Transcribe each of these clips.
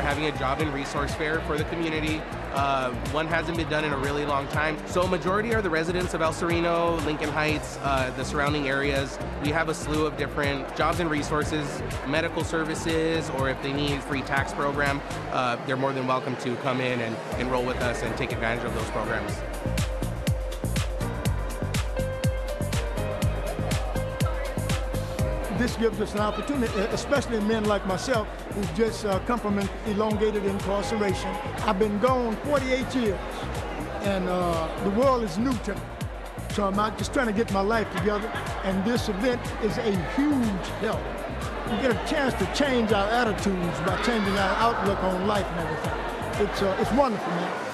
having a job and resource fair for the community. Uh, one hasn't been done in a really long time. So majority are the residents of El Sereno, Lincoln Heights, uh, the surrounding areas. We have a slew of different jobs and resources, medical services, or if they need free tax program, uh, they're more than welcome to come in and enroll with us and take advantage of those programs. This gives us an opportunity, especially men like myself who've just uh, come from an elongated incarceration. I've been gone 48 years, and uh, the world is new to me. So I'm just trying to get my life together, and this event is a huge help. We get a chance to change our attitudes by changing our outlook on life and everything. It's, uh, it's wonderful, man.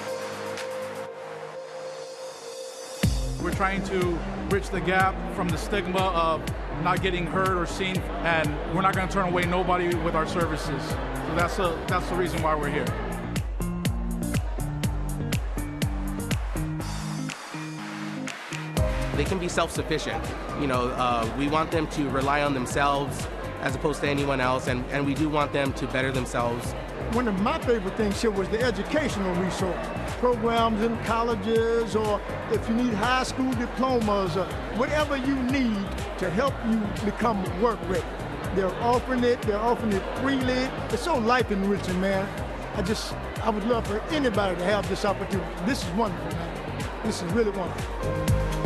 We're trying to bridge the gap from the stigma of not getting heard or seen, and we're not going to turn away nobody with our services. So that's, a, that's the reason why we're here. They can be self-sufficient. You know, uh, we want them to rely on themselves as opposed to anyone else, and, and we do want them to better themselves. One of my favorite things here was the educational resource. Programs in colleges, or if you need high school diplomas, or whatever you need to help you become work ready. They're offering it, they're offering it freely. It's so life enriching, man. I just, I would love for anybody to have this opportunity. This is wonderful, man. This is really wonderful.